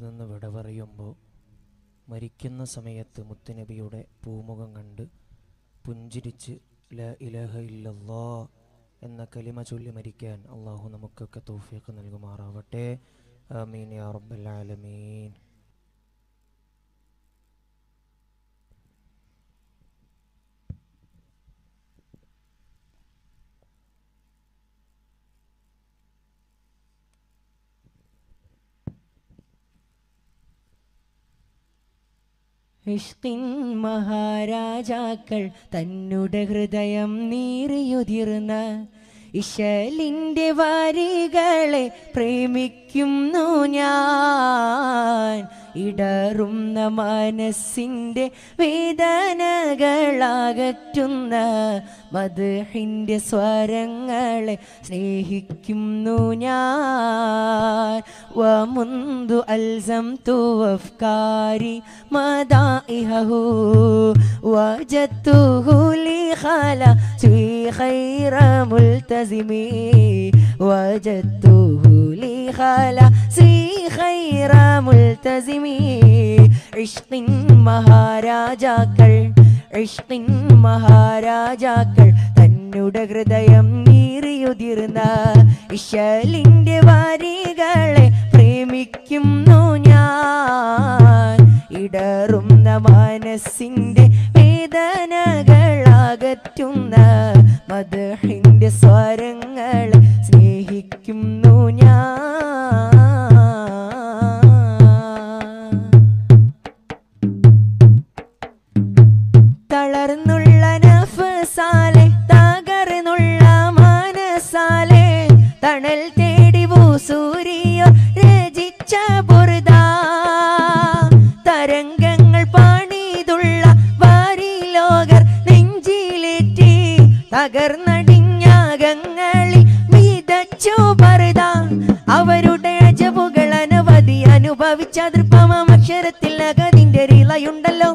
നിന്ന് വിട പറയുമ്പോൾ മരിക്കുന്ന സമയത്ത് മുത്തുനബിയുടെ പൂമുഖം കണ്ട് പുഞ്ചിരിച്ച് ല ഇലഹ ഇല്ലല്ലാ എന്ന കലിമ ചൊല്ലി മരിക്കാൻ അള്ളാഹു നമുക്കൊക്കെ തോഫിയൊക്കെ നൽകുമാറാവട്ടെ. ആമീൻ യാ റബ്ബൽ ആലമീൻ. ഇഷ്കിൻ മഹാരാജാക്കൾ തന്നുടെ ഹൃദയം നീറിയുതിർന്ന ഇശലിന്റെ വാരികളെ പ്രേമിക്കുന്നു ഞാൻ. ഇടറുന്ന മനസ്സിൻ്റെ വേദനകളാകറ്റുന്ന മധുഹിൻ്റെ സ്വരങ്ങളെ സ്നേഹിക്കുന്നു ഞാൻ ومنذ ألزمت أفكاري مدائحه وجدته لي خلاصي خير ملتزم وجدته لي خلاصي خير ملتزم മുൽത്തസിമീ ഇഷ്കിൻ മഹാരാജാക്കൾ ഇഷ്കിൻ മഹാരാജാക്കൾ തന്നുടെ ഹൃദയം നീറിയുതിർന്ന ഇശലിന്റെ വരികളെ പ്രേമിക്കുന്നു ഞാൻ. ഇടറുന്ന മനസ്സിന്റെ വേദനകളകറ്റുന്ന മധുഹിന്റെ സ്വരങ്ങളെ സ്നേഹിക്കും തേടി സൂര്യ രചിച്ച ബുർദ. തരംഗങ്ങൾ പാണിതുള്ള വാരിലോകർ നെഞ്ചിലേറ്റി തകർന്നടിഞ്ഞാകങ്ങളിൽ വിതച്ചു ബർദ. അവരുടെ അജവുകൾ അനവധി അനുഭവിച്ച ദൃപ്പമക്ഷരത്തിൽ അകതിന്റെ റിളയുണ്ടല്ലോ.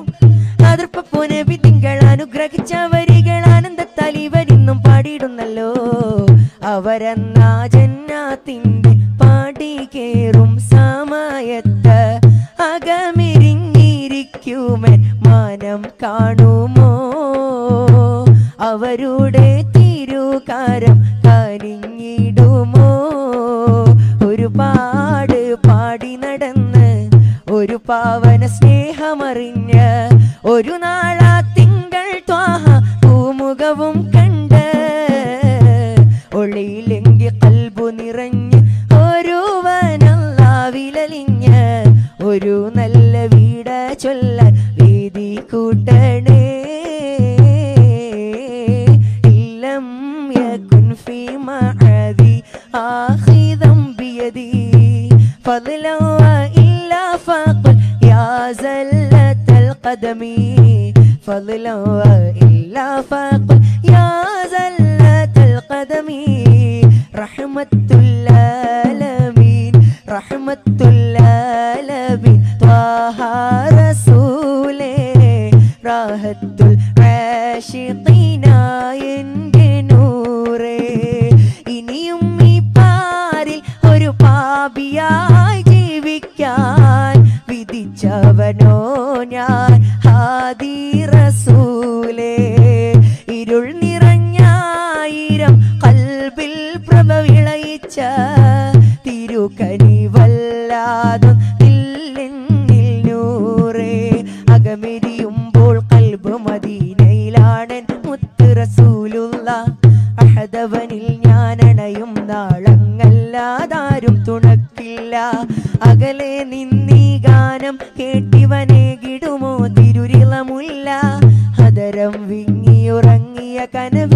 അതിർപ്പൂനബി തിങ്കൾ അനുഗ്രഹിച്ച വരികൾ ആനന്ദത്താൽ ഇവരിന്നും പാടിയിടുന്നല്ലോ അവരെന്നാ അകമിരിഞ്ഞിരിക്കുമൻ മാനം കാണുമോ? അവരുടെ തിരുകാരം കരിഞ്ഞിടുമോ ഒരുപാട് പാടി നടന്ന് ഒരു പാവന സ്നേഹമറിഞ്ഞ് ഒരു നാളാ തിങ്കൾ ത്വാഹ പൂമുഖവും കണ്ട് ഒളിയിലെങ്കിൽ കൽബു നിറഞ്ഞ് കൂട്ടണേ ഇല്ലം യകുൻ ഫീ മഅദി ആഖിദം ബിയദി فضلا وإلا فقل يا زلة القدم فضلا وإلا فقل يا زلة القدم رحمة العالمين رحمة العالمين طه വിധിച്ചവനോ ഞാൻ ഹാദി റസൂലേ ഇരുൾ നിറഞ്ഞായിരം കൽബിൽ പ്രഭ വിളയിച്ച തിരുക്കനിവല്ലാതും ഇല്ലെന്നിൽ നൂറേ അകമെരിയുമ്പോൾ കൽബ് മദീനയിലാണൻ മുത്ത് റസൂലുള്ള അഹദവനിൽ ഞാൻ അണയും നാളങ്ങല്ലാതാരും തുണക്കില്ല. അകലെ നിന്നീ ഗാനം കേട്ടിവനെ കിടുമോ തിരുരിളമുല്ല. ഹദരം വിങ്ങിയുറങ്ങിയ കനവിൽ